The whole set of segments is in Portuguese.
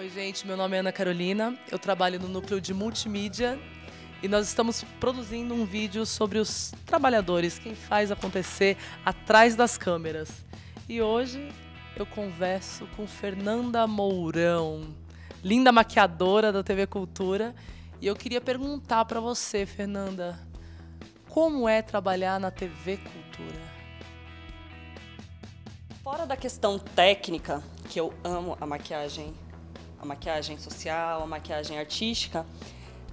Oi, gente, meu nome é Ana Carolina, eu trabalho no núcleo de multimídia e nós estamos produzindo um vídeo sobre os trabalhadores, quem faz acontecer atrás das câmeras. E hoje eu converso com Fernanda Mourão, linda maquiadora da TV Cultura, e eu queria perguntar para você, Fernanda, como é trabalhar na TV Cultura? Fora da questão técnica, que eu amo a maquiagem, a maquiagem social, a maquiagem artística,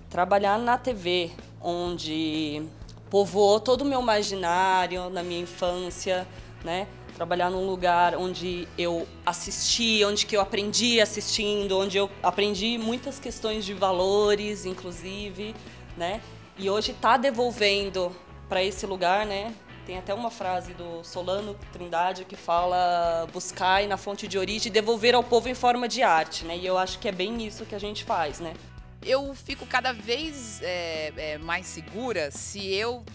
trabalhar na TV, onde povoou todo o meu imaginário na minha infância, né? Trabalhar num lugar onde eu assisti, onde que eu aprendi assistindo, onde eu aprendi muitas questões de valores, inclusive, né? E hoje está devolvendo para esse lugar, né? Tem até uma frase do Solano Trindade que fala buscar na fonte de origem devolver ao povo em forma de arte, né? E eu acho que é bem isso que a gente faz, né? Eu fico cada vez é, é, mais segura se eu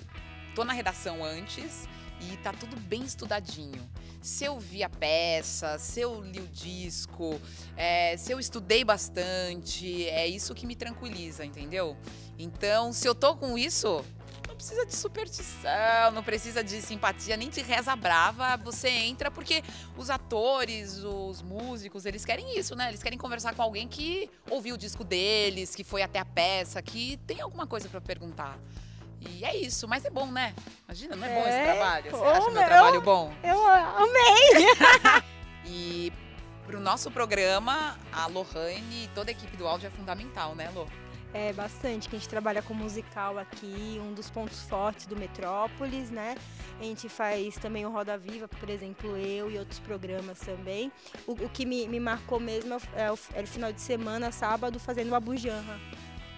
tô na redação antes e tá tudo bem estudadinho. Se eu vi a peça, se eu li o disco, é, se eu estudei bastante, é isso que me tranquiliza, entendeu? Então, se eu tô com isso, precisa de superstição, não precisa de simpatia, nem de reza brava. Você entra porque os atores, os músicos, eles querem isso, né? Eles querem conversar com alguém que ouviu o disco deles, que foi até a peça, que tem alguma coisa para perguntar. E é isso, mas é bom, né? Imagina, não é, é bom esse é? trabalho? Você acha meu trabalho bom? Eu amei! e pro nosso programa, a Lohane e toda a equipe do áudio é fundamental, né, Lô? É, bastante, que a gente trabalha com musical aqui, um dos pontos fortes do Metrópolis, né? A gente faz também o Roda Viva, por exemplo, eu e outros programas também. O, o que me, me marcou mesmo é o, é o final de semana, sábado, fazendo a bujanra.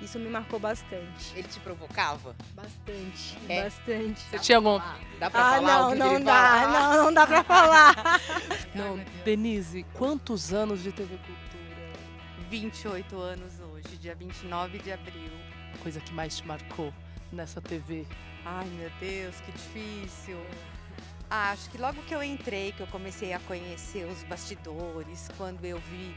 Isso me marcou bastante. Ele te provocava? Bastante, é. bastante. Você tinha algum... Dá pra ah, falar não, o que não dá, fala? não, não dá pra falar. não, Denise, quantos anos de TV Cultura? 28 anos hoje, dia 29 de abril. A coisa que mais te marcou nessa TV? Ai, meu Deus, que difícil. Ah, acho que logo que eu entrei, que eu comecei a conhecer os bastidores, quando eu vi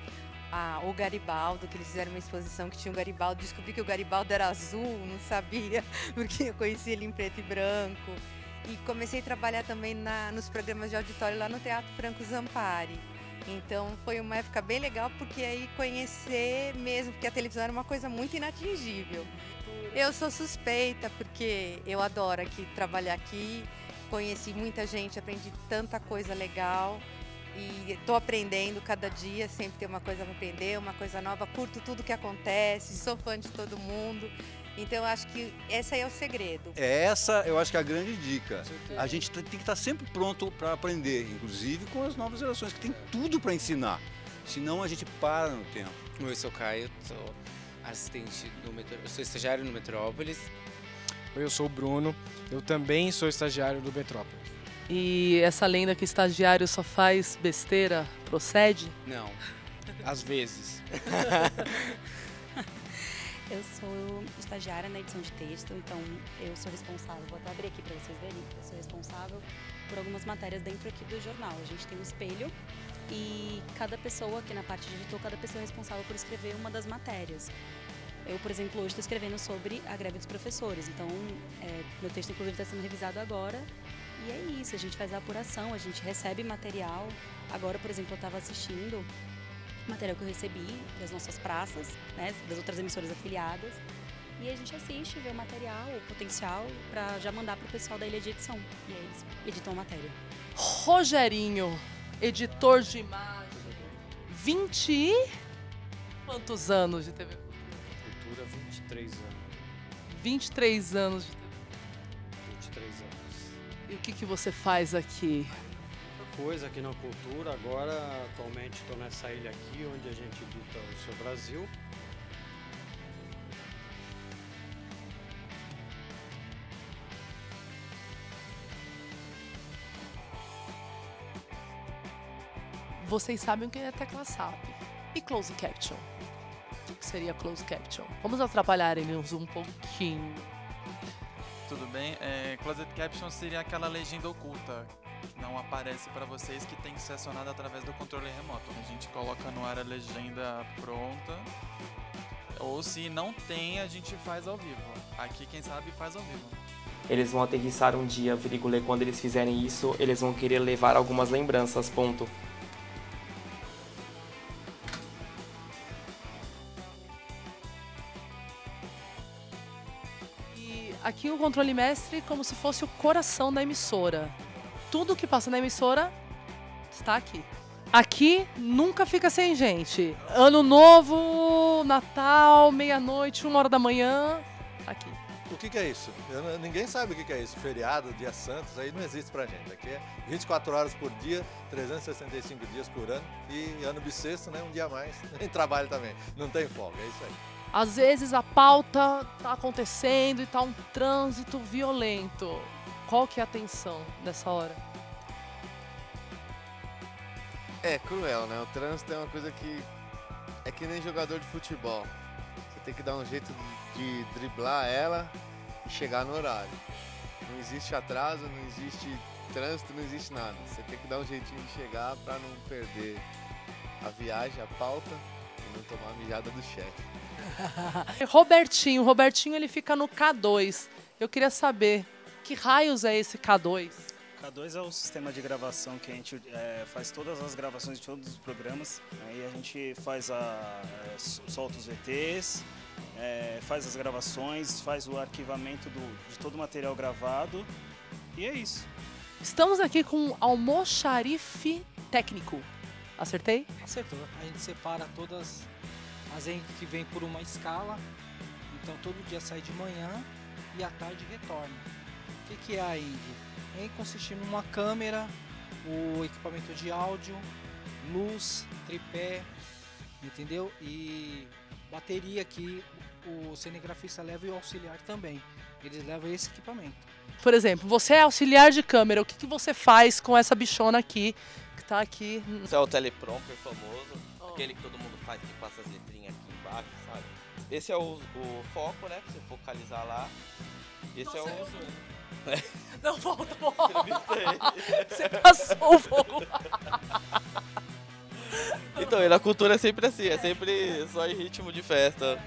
ah, o Garibaldo, que eles fizeram uma exposição que tinha o Garibaldo, descobri que o Garibaldo era azul, não sabia, porque eu conhecia ele em preto e branco. E comecei a trabalhar também na, nos programas de auditório lá no Teatro Franco Zampari. Então foi uma época bem legal porque aí conhecer mesmo, porque a televisão era uma coisa muito inatingível. Eu sou suspeita porque eu adoro aqui trabalhar aqui, conheci muita gente, aprendi tanta coisa legal e estou aprendendo cada dia, sempre tem uma coisa para aprender, uma coisa nova, curto tudo que acontece, sou fã de todo mundo. Então eu acho que esse aí é o segredo. É essa, eu acho que é a grande dica. A gente tem que estar sempre pronto para aprender, inclusive com as novas gerações, que tem tudo para ensinar. Senão a gente para no tempo. Eu sou Caio, sou assistente do Metro... eu sou estagiário no Metrópolis. Oi, eu sou o Bruno, eu também sou estagiário do Metrópolis. E essa lenda que estagiário só faz besteira procede? Não, às vezes. Eu sou estagiária na edição de texto, então eu sou responsável, vou até abrir aqui para vocês verem, eu sou responsável por algumas matérias dentro aqui do jornal. A gente tem um espelho e cada pessoa, aqui na parte de editor, cada pessoa é responsável por escrever uma das matérias. Eu, por exemplo, hoje estou escrevendo sobre a greve dos professores, então é, meu texto inclusive está sendo revisado agora e é isso, a gente faz a apuração, a gente recebe material. Agora, por exemplo, eu estava assistindo material que eu recebi das nossas praças, né, das outras emissoras afiliadas. E a gente assiste, vê o material, o potencial, para já mandar para o pessoal da ilha de edição. E aí eles editam a matéria. Rogerinho, editor de imagem, 20 e... Quantos anos de TV Cultura, 23 anos. 23 anos de TV 23 anos. E o que, que você faz aqui? coisa aqui na cultura. Agora, atualmente, estou nessa ilha aqui, onde a gente edita o seu Brasil. Vocês sabem o que é tecla SAP. E close caption? O que seria close caption? Vamos atrapalhar eles um pouquinho. Tudo bem? É, closed caption seria aquela legenda oculta na não aparece para vocês que tem que ser acionado através do controle remoto. A gente coloca no ar a legenda pronta. Ou se não tem, a gente faz ao vivo. Aqui, quem sabe, faz ao vivo. Eles vão aterrissar um dia, vírgula, e quando eles fizerem isso, eles vão querer levar algumas lembranças, ponto. Aqui o controle mestre como se fosse o coração da emissora. Tudo que passa na emissora está aqui. Aqui nunca fica sem gente. Ano novo, Natal, meia-noite, uma hora da manhã, aqui. O que, que é isso? Eu ninguém sabe o que, que é isso. Feriado, dia santos, aí não existe pra gente. Aqui é 24 horas por dia, 365 dias por ano e ano bissexto, né? Um dia a mais. Em trabalho também. Não tem folga, é isso aí. Às vezes a pauta tá acontecendo e tá um trânsito violento. Qual que é a tensão nessa hora? É cruel, né? O trânsito é uma coisa que é que nem jogador de futebol. Você tem que dar um jeito de driblar ela e chegar no horário. Não existe atraso, não existe trânsito, não existe nada. Você tem que dar um jeitinho de chegar para não perder a viagem, a pauta tomar a mijada do chefe. Robertinho, Robertinho ele fica no K2. Eu queria saber que raios é esse K2? K2 é o sistema de gravação que a gente é, faz todas as gravações de todos os programas. Aí a gente faz a, é, solta os VTs, é, faz as gravações, faz o arquivamento do- de todo o material gravado. E é isso. Estamos aqui com um almoxarife técnico. Acertei? Acertou. A gente separa todas as eng que vem por uma escala. Então todo dia sai de manhã e à tarde retorna. O que, que é a ENG? ENG consiste numa câmera, o equipamento de áudio, luz, tripé, entendeu? E bateria que o cinegrafista leva e o auxiliar também. Eles levam esse equipamento. Por exemplo, você é auxiliar de câmera. O que, que você faz com essa bichona aqui, que tá aqui? Esse é o teleprompter famoso, aquele que todo mundo faz que passa as letrinhas aqui embaixo, sabe? Esse é o, o foco, né? Pra você focalizar lá. Esse é o zoom. Não, volta, volta. Você passou o fogo. Então, e na cultura é sempre assim, é sempre só em ritmo de festa.